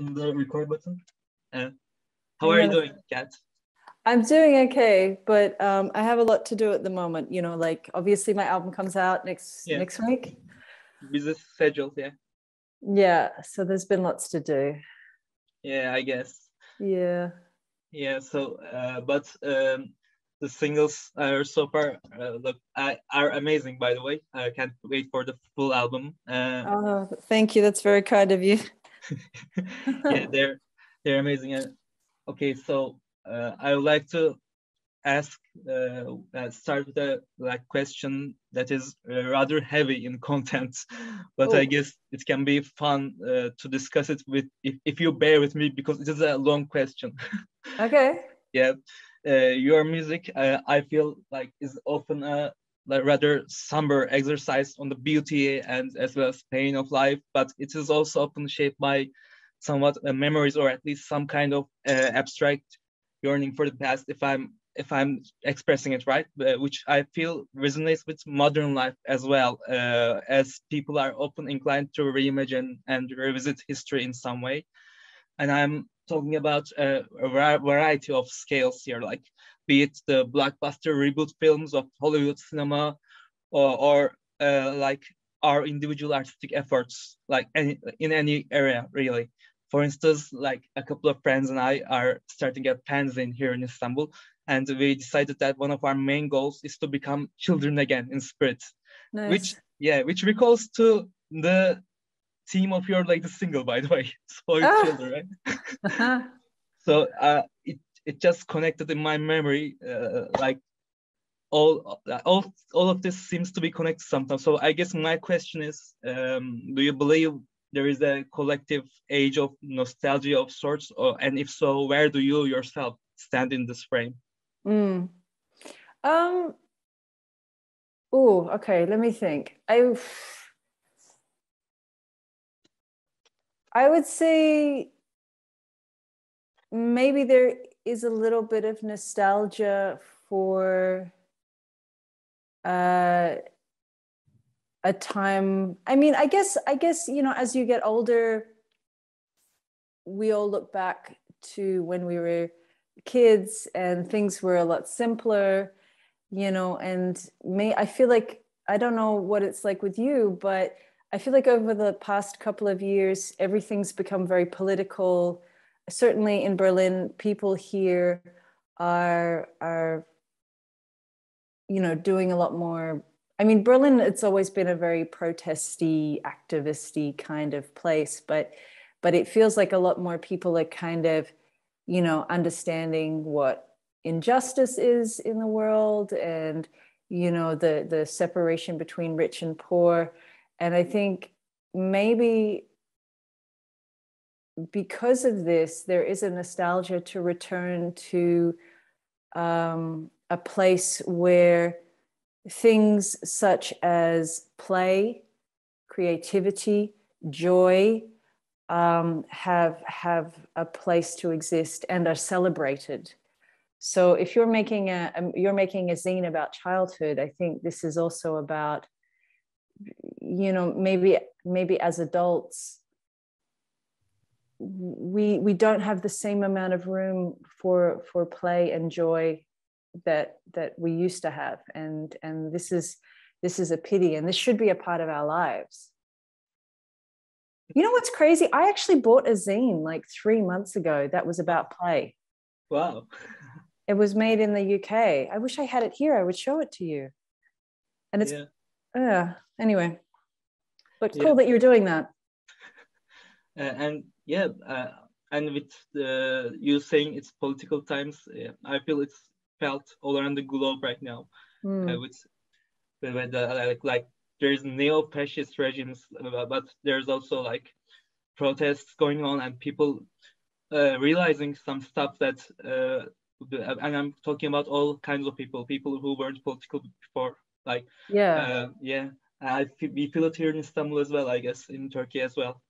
on the record button. Uh, how are you doing, Kat? I'm doing okay, but um, I have a lot to do at the moment. You know, like obviously my album comes out next yeah. next week. Busy schedule, yeah. Yeah, so there's been lots to do. Yeah, I guess. Yeah. Yeah. So, uh, but um, the singles are so far uh, look are amazing. By the way, I can't wait for the full album. Uh, oh, thank you. That's very kind of you. yeah, they're they're amazing. okay, so uh, I would like to ask uh, uh, start with a like question that is uh, rather heavy in content but i guess it can be fun uh, to discuss it with if, if you bear with me because it is a long question. Okay. Yeah uh, your music uh, i feel like is often a rather somber exercise on the beauty and as well as pain of life but it is also often shaped by somewhat memories or at least some kind of abstract yearning for the past if i'm if I'm expressing it right, uh, which I feel resonates with modern life as well, uh, as people are often inclined to reimagine and revisit history in some way. And I'm talking about uh, a variety of scales here, like be it the blockbuster reboot films of Hollywood cinema, or, or uh, like our individual artistic efforts, like any, in any area really. For instance, like a couple of friends and I are starting a fanzine here in Istanbul, and we decided that one of our main goals is to become children again in spirit nice. which yeah which recalls to the theme of your latest single by the way spoiled ah. children right uh-huh. so uh, it it just connected in my memory uh, like all all all of this seems to be connected sometimes so i guess my question is um, do you believe there is a collective age of nostalgia of sorts or, and if so where do you yourself stand in this frame Mm. Um. Oh, okay. Let me think. I. I would say maybe there is a little bit of nostalgia for uh, a time. I mean, I guess, I guess you know, as you get older, we all look back to when we were kids and things were a lot simpler you know and may i feel like i don't know what it's like with you but i feel like over the past couple of years everything's become very political certainly in berlin people here are are you know doing a lot more i mean berlin it's always been a very protesty activisty kind of place but but it feels like a lot more people are kind of you know, understanding what injustice is in the world and, you know, the, the separation between rich and poor. And I think maybe because of this, there is a nostalgia to return to um, a place where things such as play, creativity, joy, um, have have a place to exist and are celebrated. So if you're making a um, you're making a zine about childhood, I think this is also about you know maybe maybe as adults we we don't have the same amount of room for for play and joy that that we used to have and and this is this is a pity and this should be a part of our lives you know what's crazy? I actually bought a zine like three months ago that was about play. Wow. It was made in the UK. I wish I had it here. I would show it to you. And it's, yeah. Uh, anyway, but cool yeah. that you're doing that. Uh, and yeah, uh, and with the, you saying it's political times, uh, I feel it's felt all around the globe right now. Mm. with, with the, like, like there's neo-fascist regimes, but there's also like protests going on and people uh, realizing some stuff that, uh, and I'm talking about all kinds of people, people who weren't political before, like yeah, uh, yeah. I we feel it here in Istanbul as well, I guess, in Turkey as well,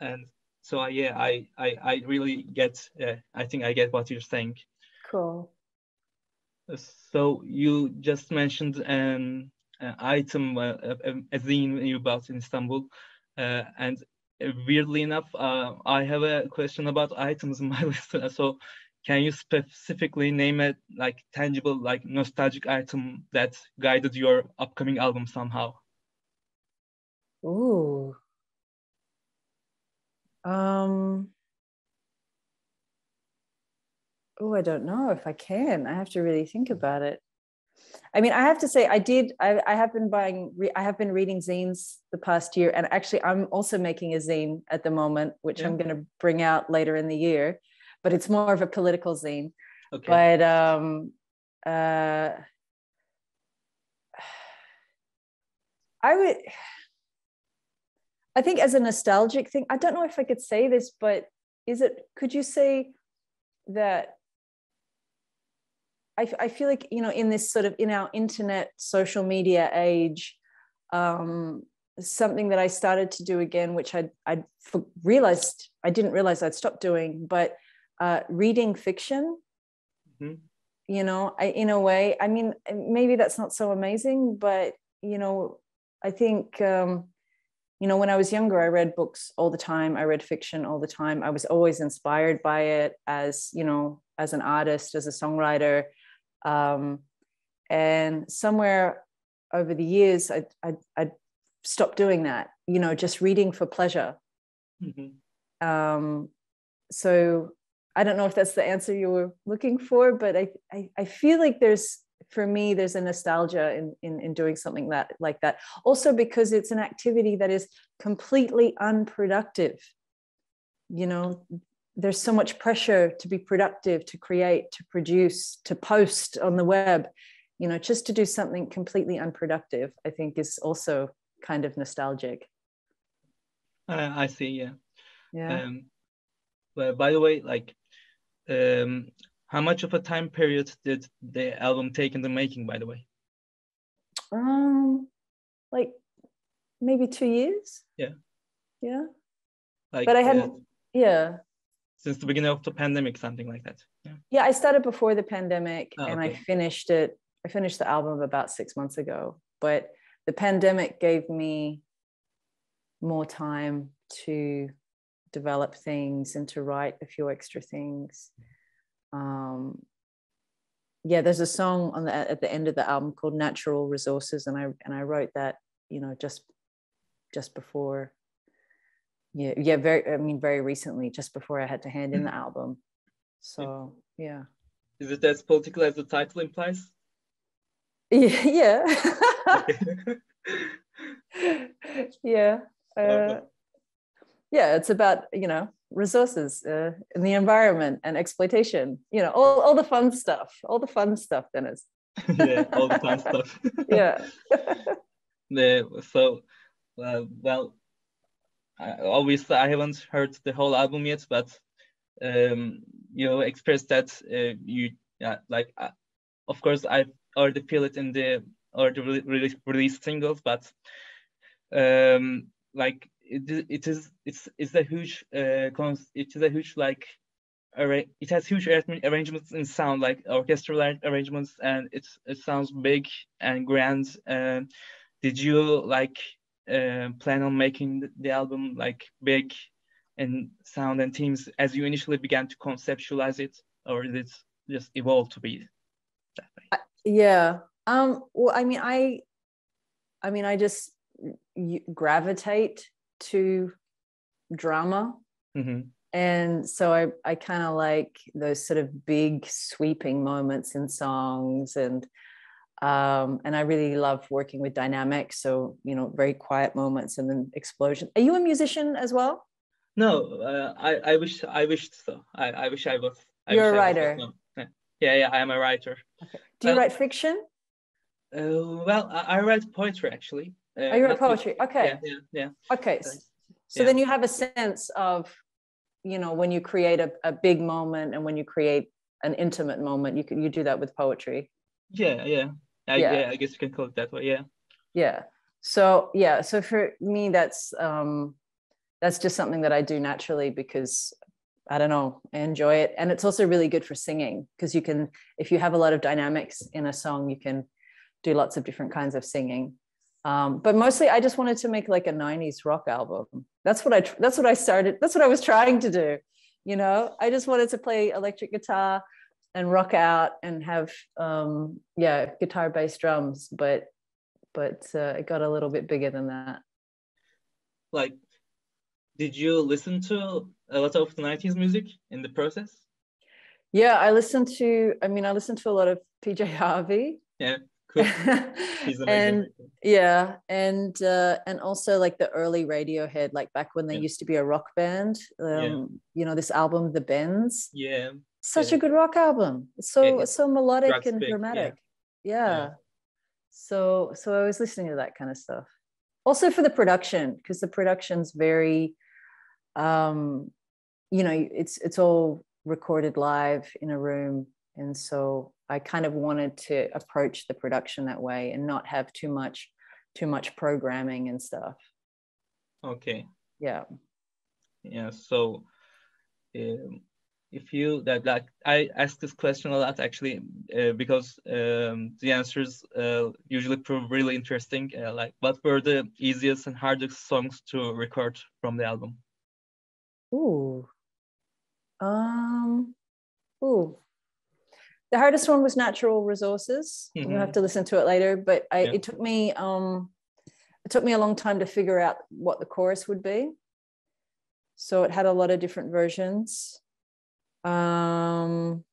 and so uh, yeah, I I I really get, uh, I think I get what you're saying. Cool. So you just mentioned an, uh, item, uh, a, a zine you bought in Istanbul. Uh, and weirdly enough, uh, I have a question about items in my list. So can you specifically name it like tangible, like nostalgic item that guided your upcoming album somehow? Ooh. Um, oh, I don't know if I can. I have to really think about it. I mean, I have to say, I did. I, I have been buying. I have been reading zines the past year, and actually, I'm also making a zine at the moment, which yeah. I'm going to bring out later in the year. But it's more of a political zine. Okay. But um, uh, I would. I think as a nostalgic thing, I don't know if I could say this, but is it? Could you say that I, I feel like you know in this sort of in our internet social media age um, something that I started to do again, which I I realized I didn't realize I'd stopped doing, but uh, reading fiction. Mm-hmm. You know, I, in a way, I mean, maybe that's not so amazing, but you know, I think um, you know when I was younger, I read books all the time. I read fiction all the time. I was always inspired by it as you know, as an artist, as a songwriter. Um, and somewhere over the years, I, I, I, stopped doing that, you know, just reading for pleasure. Mm-hmm. Um, so I don't know if that's the answer you were looking for, but I, I, I feel like there's, for me, there's a nostalgia in, in, in doing something that like that. Also because it's an activity that is completely unproductive. You know, there's so much pressure to be productive to create to produce to post on the web you know just to do something completely unproductive i think is also kind of nostalgic uh, i see yeah yeah um, well, by the way like um how much of a time period did the album take in the making by the way um like maybe two years yeah yeah like but i hadn't uh, yeah since the beginning of the pandemic, something like that. Yeah, yeah I started before the pandemic oh, and okay. I finished it. I finished the album about six months ago, but the pandemic gave me more time to develop things and to write a few extra things. Um, yeah, there's a song on the at the end of the album called "Natural Resources," and I and I wrote that you know just just before yeah yeah very i mean very recently just before i had to hand in the album. So yeah. is it as political as the title implies? Yeah. Yeah. Uh, yeah it's about you know resources uh, in the environment and exploitation you know all, all the fun stuff all the fun stuff dennis. Yeah all the fun stuff. Yeah. Yeah so uh, well obviously I haven't heard the whole album yet, but um, you expressed that uh, you yeah, like uh, of course I already feel it in the already re- released singles, but um, like it, it is it's it's a huge uh, it is a huge like it has huge arrangements in sound like orchestral arrangements and it's it sounds big and grand. And did you like uh, plan on making the album like big and sound and themes as you initially began to conceptualize it or did it just evolve to be that way yeah um well i mean i i mean i just gravitate to drama mm-hmm. and so i i kind of like those sort of big sweeping moments in songs and um, and I really love working with dynamics. So you know, very quiet moments and then explosion. Are you a musician as well? No, uh, I I wish I wished so. I I wish I was. I You're a writer. Was, no. Yeah, yeah, I am a writer. Okay. Do you write fiction? Uh, well, I, I, write poetry actually. Uh, oh, you write poetry. Okay. Yeah, yeah, yeah. Okay. So, so yeah. then you have a sense of, you know, when you create a, a big moment and when you create an intimate moment, you can you do that with poetry. Yeah, yeah. I, yeah. yeah. I guess you can call it that way. Yeah. Yeah. So yeah. So for me, that's um, that's just something that I do naturally because I don't know, I enjoy it, and it's also really good for singing because you can, if you have a lot of dynamics in a song, you can do lots of different kinds of singing. Um, but mostly, I just wanted to make like a '90s rock album. That's what I. That's what I started. That's what I was trying to do. You know, I just wanted to play electric guitar and rock out and have um, yeah guitar bass drums. But but uh, it got a little bit bigger than that. Like, did you listen to a lot of the '90s music in the process? Yeah, I listened to. I mean, I listened to a lot of PJ Harvey. Yeah, cool. and yeah, and uh, and also like the early Radiohead, like back when they yeah. used to be a rock band. Um, yeah. You know, this album, The Bends. Yeah. Such yeah. a good rock album. It's so it's so melodic and dramatic. Yeah. So so I was listening to that kind of stuff. Also for the production, because the production's very um you know, it's it's all recorded live in a room. And so I kind of wanted to approach the production that way and not have too much too much programming and stuff. Okay. Yeah. Yeah. So um, if you that like I ask this question a lot actually uh, because um, the answers uh, usually prove really interesting. Uh, like, what were the easiest and hardest songs to record from the album? Ooh, um, ooh. The hardest one was natural resources. Mm-hmm. You'll have to listen to it later, but I, yeah. it took me um, it took me a long time to figure out what the chorus would be. So it had a lot of different versions. Um,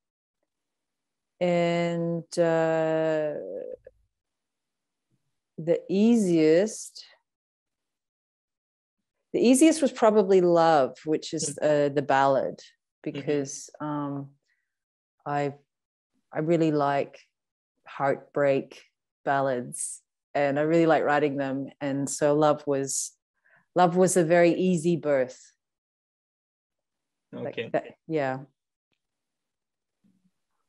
and uh, the easiest the easiest was probably love which is uh, the ballad Mm-hmm. because mm-hmm. um, I I really like heartbreak ballads and I really like writing them. And so love was love was a very easy birth. Okay. Like that, yeah.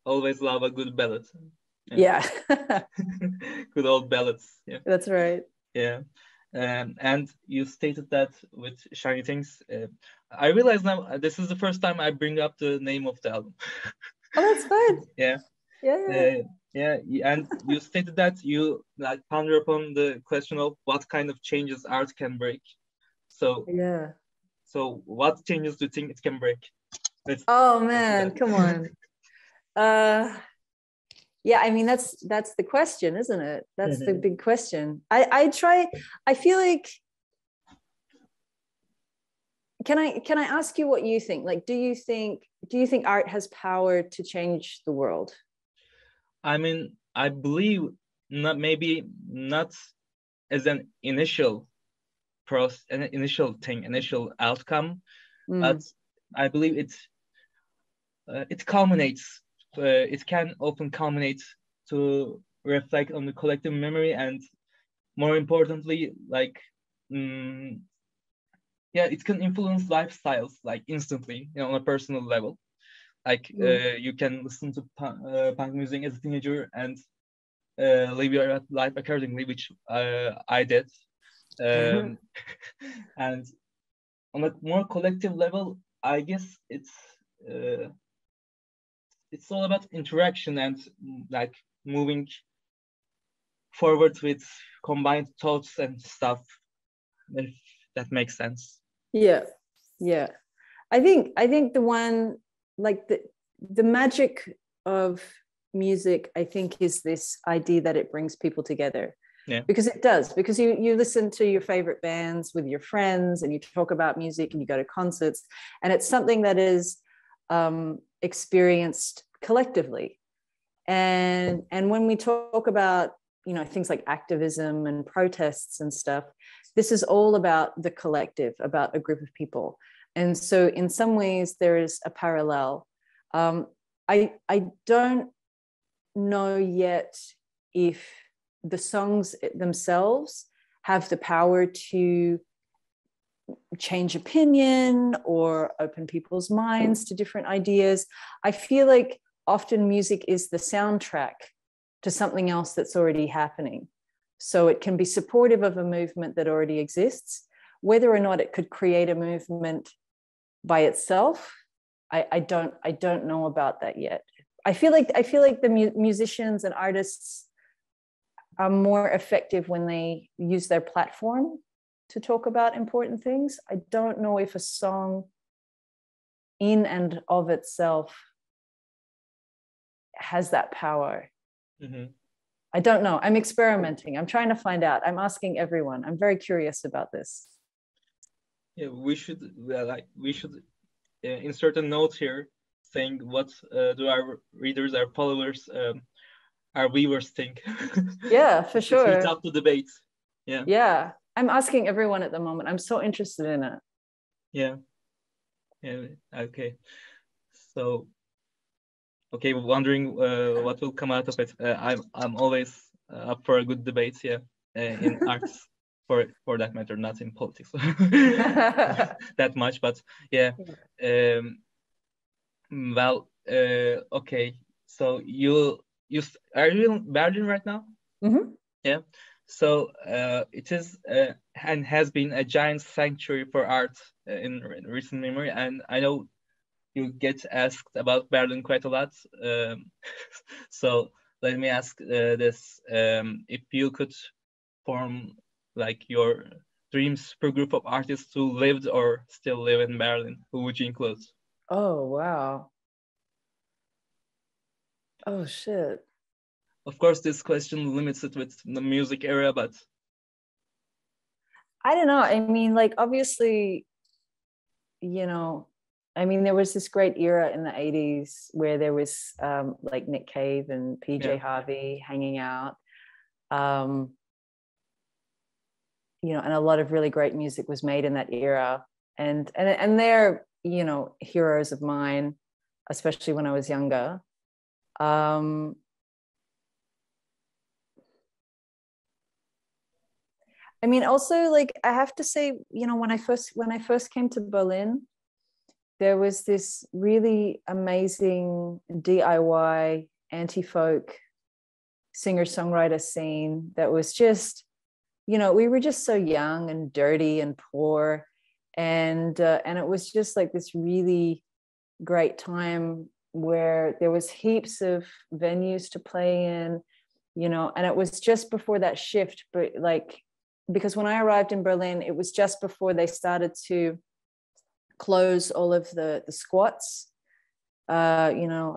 Always love a good ballad. Yeah. yeah. good old ballads. Yeah. That's right. Yeah. Um, and you stated that with Shiny Things. Uh, I realize now uh, this is the first time I bring up the name of the album. oh, that's good. yeah. Yeah. Yeah. Uh, yeah. And you stated that you like ponder upon the question of what kind of changes art can break. So yeah. So what changes do you think it can break? Let's, oh man, come on. uh yeah i mean that's that's the question isn't it that's the big question i i try i feel like can i can i ask you what you think like do you think do you think art has power to change the world i mean i believe not maybe not as an initial process an initial thing initial outcome mm. but i believe it uh, it culminates uh, it can often culminate to reflect on the collective memory and more importantly like um, yeah it can influence lifestyles like instantly you know, on a personal level like mm. uh, you can listen to punk, uh, punk music as a teenager and uh, live your life accordingly which uh, i did mm-hmm. um, and on a more collective level i guess it's uh, it's all about interaction and like moving forward with combined thoughts and stuff if that makes sense yeah yeah i think i think the one like the the magic of music i think is this idea that it brings people together. Yeah. because it does because you you listen to your favorite bands with your friends and you talk about music and you go to concerts and it's something that is um, experienced collectively. And and when we talk about you know things like activism and protests and stuff this is all about the collective about a group of people and so in some ways there is a parallel um, i i don't know yet if the songs themselves have the power to change opinion or open people's minds to different ideas. I feel like often music is the soundtrack to something else that's already happening. So it can be supportive of a movement that already exists. Whether or not it could create a movement by itself, I, I don't I don't know about that yet. I feel like I feel like the mu- musicians and artists are more effective when they use their platform to talk about important things. I don't know if a song in and of itself has that power. Mm-hmm. I don't know. I'm experimenting. I'm trying to find out. I'm asking everyone. I'm very curious about this. Yeah, we should like we should uh, insert a note here saying what uh, do our readers, our followers, um, our viewers think. Yeah, for sure. It's up to debate. Yeah. Yeah, I'm asking everyone at the moment. I'm so interested in it. Yeah. Yeah. Okay. So okay wondering uh, what will come out of it uh, i'm i'm always uh, up for a good debate yeah uh, in arts for for that matter not in politics. That much but yeah um, well uh, okay. So you you are you in berlin right now? Mm-hmm. yeah. So uh, it is and has been a giant sanctuary for art in recent memory. And i know you get asked about Berlin quite a lot. Um, so let me ask uh, this: um, if you could form like your dream super group of artists who lived or still live in Berlin, who would you include? Oh wow! Oh shit! Of course, this question limits it with the music area, but I don't know. I mean, like obviously, you know, I mean, there was this great era in the 80s where there was um, like Nick Cave and PJ yeah. Harvey hanging out. Um, you know, and a lot of really great music was made in that era. And and and they're, you know, heroes of mine, especially when I was younger. Um, I mean, also like I have to say, you know, when I first when I first came to Berlin, there was this really amazing DIY anti folk singer songwriter scene that was just, you know, we were just so young and dirty and poor. And, uh, and it was just like this really great time where there was heaps of venues to play in you know and it was just before that shift but like because when i arrived in berlin it was just before they started to close all of the the squats uh, you know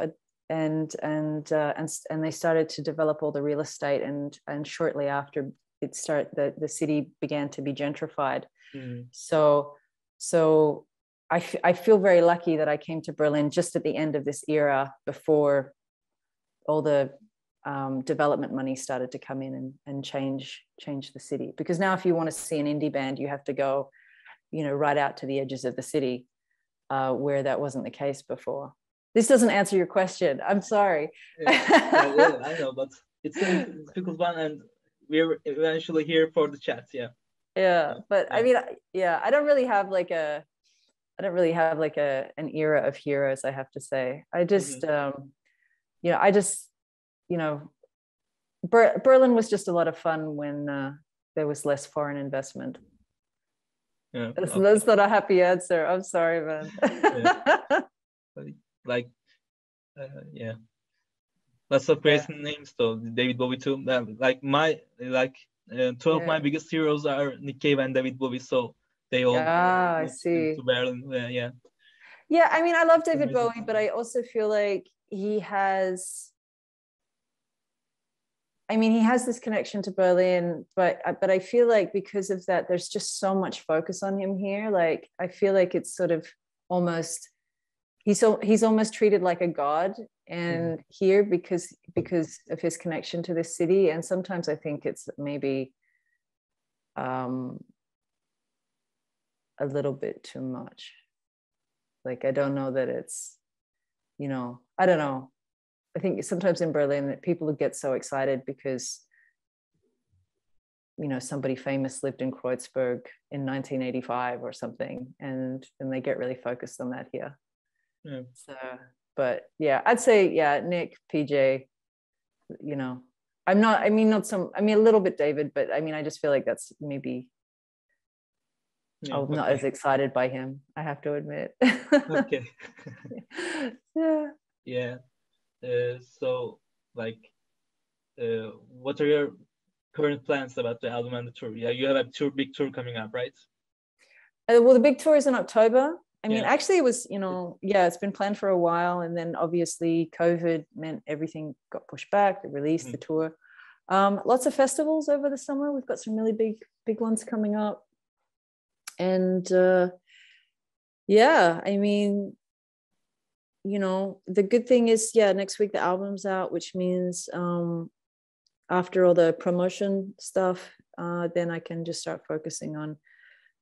and and uh, and and they started to develop all the real estate and and shortly after it start the the city began to be gentrified mm. so so I, f- I feel very lucky that I came to Berlin just at the end of this era before all the um, development money started to come in and, and change change the city because now if you want to see an indie band you have to go you know, right out to the edges of the city, uh, where that wasn't the case before. This doesn't answer your question. I'm sorry. yeah, yeah, I know, but it's a difficult one, and we're eventually here for the chat. Yeah. Yeah, but yeah. I mean, yeah, I don't really have like a, I don't really have like a an era of heroes. I have to say, I just, mm-hmm. um, you know, I just, you know, Ber- Berlin was just a lot of fun when uh, there was less foreign investment yeah that's, okay. that's not a happy answer i'm sorry man yeah. like uh, yeah lots of great yeah. names though. David bowie too. Like my like uh, two of my biggest heroes are nick cave and david bowie so they all yeah i see. to berlin yeah yeah. Yeah i mean i love david bowie but i also feel like he has I mean, he has this connection to Berlin, but uh, but I feel like because of that, there's just so much focus on him here. Like I feel like it's sort of almost he's so he's almost treated like a god and mm. here because because of his connection to this city. And sometimes I think it's maybe um, a little bit too much. Like I don't know that it's, you know, I don't know. I think sometimes in Berlin people get so excited because you know somebody famous lived in Kreuzberg in 1985 or something, and and they get really focused on that here. Yeah. So, but yeah, I'd say yeah, Nick, PJ, you know, I'm not. I mean, not some. I mean, a little bit David, but I mean, I just feel like that's maybe. Yeah, I'm okay. not as excited by him. I have to admit. okay. yeah. Yeah. Uh, so like uh, what are your current plans about the album and the tour? Yeah, you have a tour, big tour coming up, right? Uh, well, the big tour is in October. I mean, Yeah. actually, it was, you know, yeah, it's been planned for a while. And then obviously, COVID meant everything got pushed back, the release, the tour. Um, lots of festivals over the summer. We've got some really big, big ones coming up. And uh, yeah, I mean, you know, the good thing is, yeah, next week the album's out, which means um, after all the promotion stuff, uh, then I can just start focusing on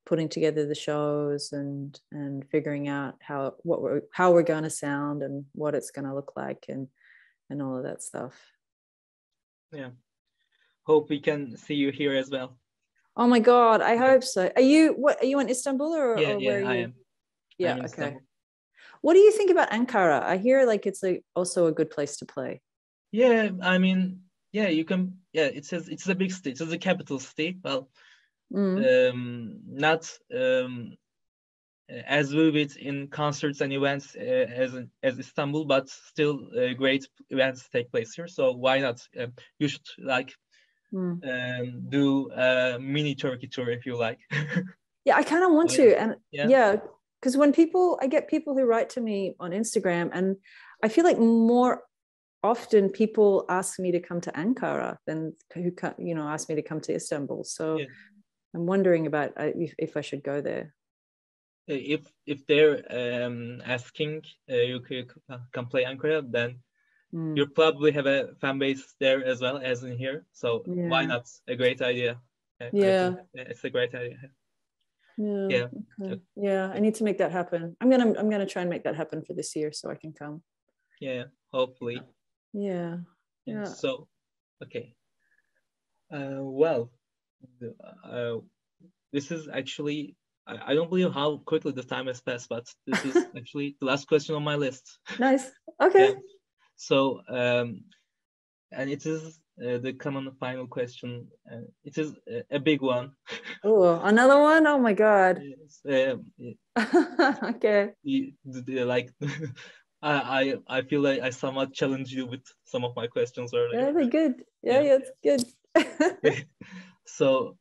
putting together the shows and and figuring out how what we're how we're going to sound and what it's going to look like and and all of that stuff Yeah. Hope we can see you here as well. oh my god i Yeah. hope so are you what are you in istanbul or, Yeah, or yeah, where are I you am. yeah okay Istanbul. what do you think about ankara i hear like it's a, also a good place to play Yeah, I mean, yeah, you can. Yeah, it says it's a big city. It's a capital city. Well, Mm. um, not um, as vivid in concerts and events uh, as as Istanbul, but still uh, great events take place here. So why not? Um, you should like Mm. um, do a mini Turkey tour if you like. yeah i kind of want to and Yeah. yeah because when people i get people who write to me on instagram and i feel like more often people ask me to come to ankara than who you know ask me to come to istanbul so Yeah. I'm wondering about uh, if, if i should go there if if they're um, asking uh, you can play Ankara, then Mm. you probably have a fan base there as well as in here. So why not? A great idea. I Yeah. uh, it's a great idea. yeah Yeah. okay. yeah i need to make that happen i'm gonna i'm gonna try and make that happen for this year so i can come Yeah, hopefully. yeah Yeah. Yeah. So, okay. Uh, well, uh, this is actually, I, I don't believe how quickly the time has passed, but this is actually the last question on my list. nice okay Yeah. So, um, and it is uh, the common final question. Uh, it is a, a big one. oh another one oh my god Yes, um, okay you- the- the- like, I, I I feel like I somewhat challenged you with some of my questions earlier. Yeah, good. Yeah, Yeah. yeah, it's good. So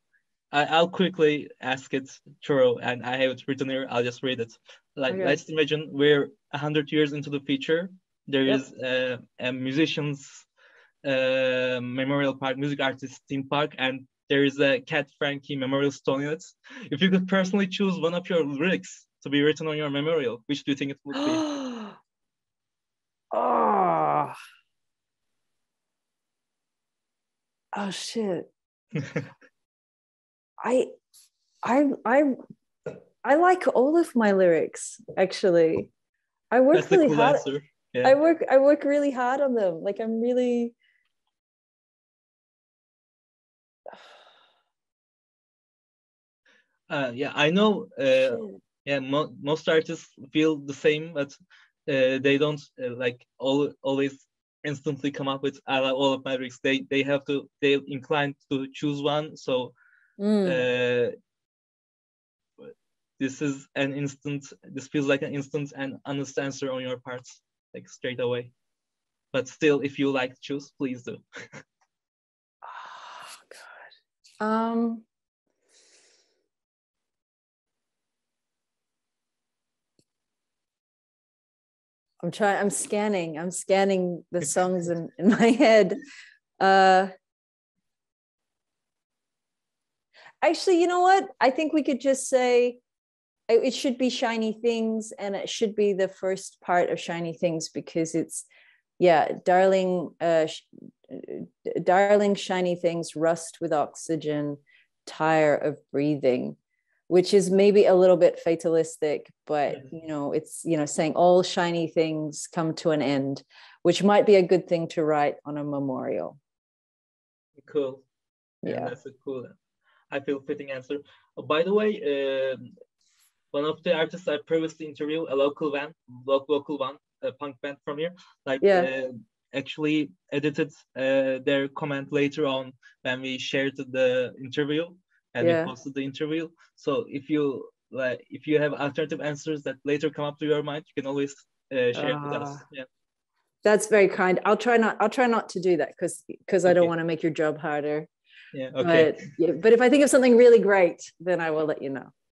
I, I'll quickly ask it through, and I have it written here. I'll just read it. Like, Okay. let's imagine we're a hundred years into the future. There Yep. is uh, a musician's uh, memorial park, music artist theme park, and there is a Kat Frankie memorial stone in it. If you could personally choose one of your lyrics to be written on your memorial, which do you think it would be? oh. Oh shit. I I I I like all of my lyrics actually. I work That's really cool hard. Yeah. I work I work really hard on them. Like I'm really Uh, yeah, I know. Uh, yeah mo- most artists feel the same but uh, they don't uh, like all, always instantly come up with all of my lyrics they they have to they inclined to choose one so Mm. uh, this is an instant this feels like an instant and honest answer on your part like straight away but still if you like to choose please do Oh god. Um I'm trying I'm scanning. I'm scanning the songs in, in my head. Uh Actually, you know what? I think we could just say it should be shiny things and it should be the first part of shiny things because it's yeah, darling uh sh- darling shiny things rust with oxygen tire of breathing which is maybe a little bit fatalistic but you know it's you know saying all shiny things come to an end which might be a good thing to write on a memorial. Cool. Yeah that's a cool i feel fitting answer. Uh, by the way um, one of the artists i previously interviewed a local band local, local one a punk band from here like Yeah. uh, actually edited uh, their comment later on when we shared the interview and Yeah. we posted the interview so if you like if you have alternative answers that later come up to your mind you can always uh, share it with us Ah. yeah that's very kind i'll try not i'll try not to do that because because i don't want to make your job harder Yeah. Okay. But, yeah, but if I think of something really great, then I will let you know.